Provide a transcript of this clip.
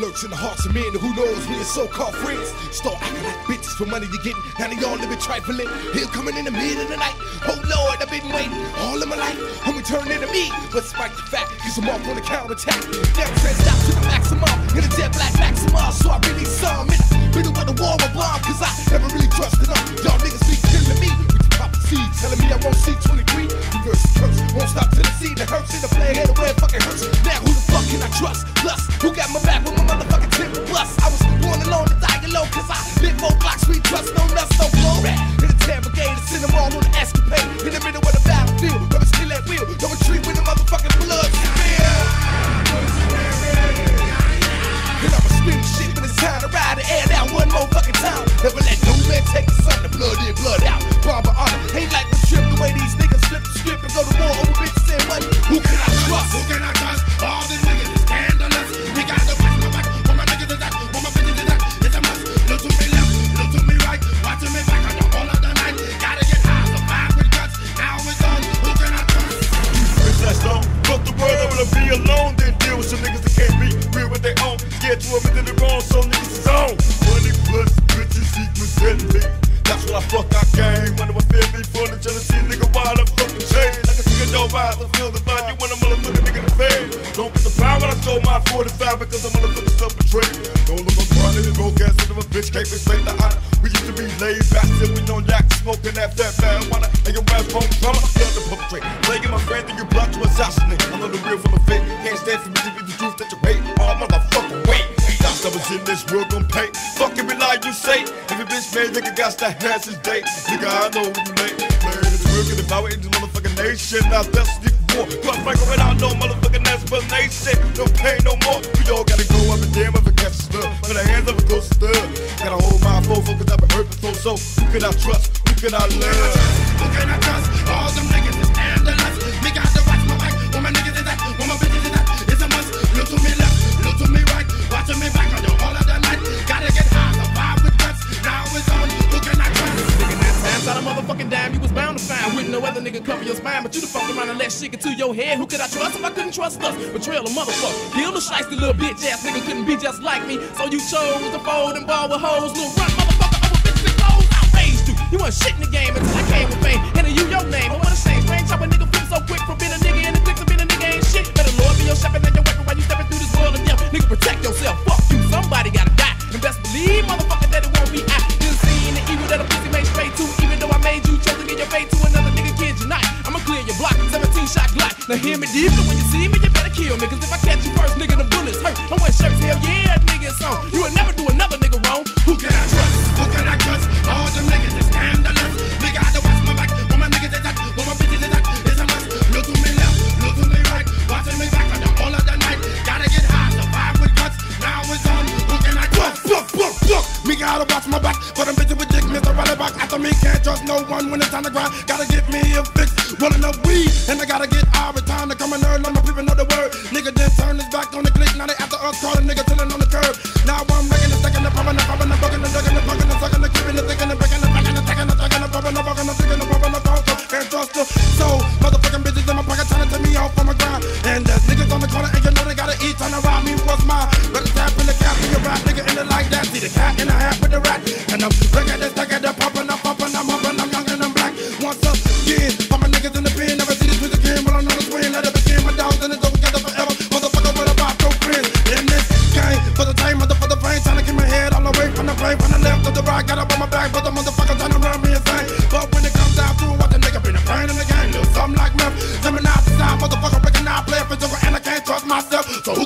Lurks in the hearts of men who knows we are so-called friends? Start acting like bitches for money you getting. Now they all living trifling. Hill coming in the middle of the night. Oh Lord, I've been waiting all of my life. Homie turn into me, but despite the fact a mark on the counterattack. Never pressed in the play head where it fucking hurts. Now who the fuck can I trust? Plus, who got my back when my motherfucking tip plus? I was born alone to die alone, cause I live four blocks, we trust no nuts, no glory. In the town brigade, to send them all on the escapade. In the middle of the battlefield, never still at will. Own. Scared to admit that they're wrong, so niggas is on. Money plus bitches equals envy. That's what I fuck I came. When I'm a family for the jealousy, nigga, why the fucking change? I can see dope eyes, I feel the vibe. You want a motherfucking nigga to pay. Don't get the power when I stole my 45 because I'm motherfucking self betrayed. Don't look upon it, broke ass of a bitch, can't respect the honor. We used to be laid back, sipping on yak, smoking that fat marijuana, and your ass punk drama. Still the perpetrate. Playing my friend, then you block to assassinate. I know the real from the World gon' pay. Fucking be like you say. Every bitch made nigga got to have his date. Nigga, I know when you late. Man, it's working if I were in this motherfucking nation. Now that's the war. Cross breaker without no motherfucking explanation. No pain, no more. We all gotta go up and damn if it catches stuff. With the hands of a ghost stir. Gotta hold my phone, cause I've been hurt before. So who can I trust? Who can I love? Who can I trust? All them niggas no other nigga cover your spine, but you the fuck around and let shit get to your head. Who could I trust if I couldn't trust us? Betrayal a motherfucker. Kill the shiesty little bitch ass nigga couldn't be just like me. So you chose to fold and ball with hoes. Little run motherfucker over bitches and clothes. I raised you. You wasn't shit in the game until I came with fame. And you your name. I wanna shame. Strange how a nigga flip so quick from being 16 shot Glock. Now hear me deep, when you see me, you better kill me. Cause if I catch you first, nigga, the bullets hurt. I'm wearing shirts, hell yeah, nigga, it's on. You will never do another nigga wrong. Who can I trust? Who can I trust? All them niggas they stand the scandalous. Nigga, I don't watch my back. All my niggas is that, all my bitches is that, it's a must. Look to me left, look to me right. Watching me back on all of the night. Gotta get high, survive with cuts. Now it's on. Who can I trust? Look, look, look. Me gotta watch my back. But I'm bitches with dick, Mr. Rally Back. After me, can't trust no one when it's time to grind. Gotta get me a Rolling up weed. And I gotta get every time to come and earn. Let my people know the word. Nigga then turn his back on the click. Now they after us, call a nigga to the Tú